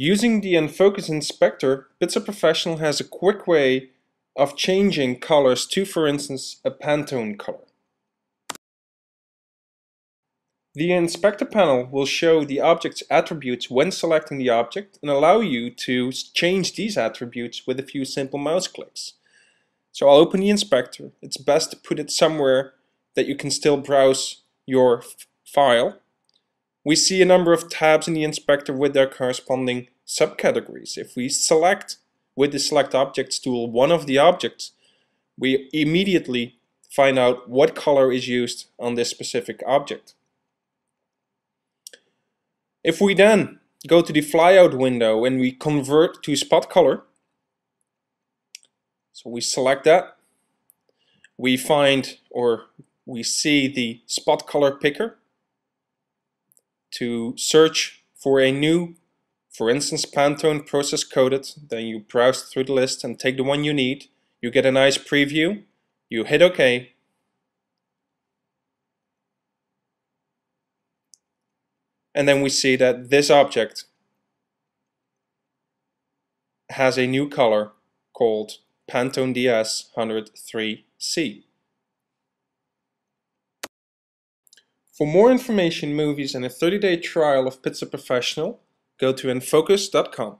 Using the Enfocus Inspector, PitStop Professional has a quick way of changing colors to, for instance, a Pantone color. The Inspector panel will show the object's attributes when selecting the object and allow you to change these attributes with a few simple mouse clicks. So I'll open the inspector. It's best to put it somewhere that you can still browse your file we see a number of tabs in the inspector with their corresponding subcategories. If we select with the Select Objects tool one of the objects, we immediately find out what color is used on this specific object. If we then go to the flyout window and we convert to spot color, so we select that, we find or we see the spot color picker to search for a new, for instance, Pantone process coated, then you browse through the list and take the one you need. You get a nice preview, you hit OK, and then we see that this object has a new color called Pantone DS103C. For more information, movies, and a 30-day trial of PitStop Professional, go to enfocus.com.